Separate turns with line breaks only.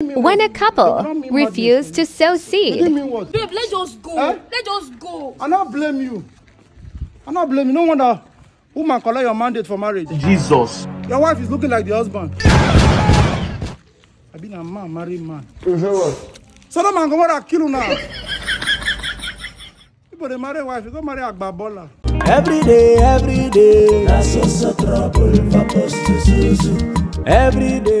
When a couple refuse to sow seed.
Babe, let's just go.
Eh?
Let's just go.
I not blame you. I not blame you. No wonder woman collect your mandate for marriage.
Jesus.
Your wife is looking like the husband. I been a man, married man. So that man go to kill you now. People they marry wife, you go marry Agbabola.
Every day, every day, that's so so trouble for us to Every day.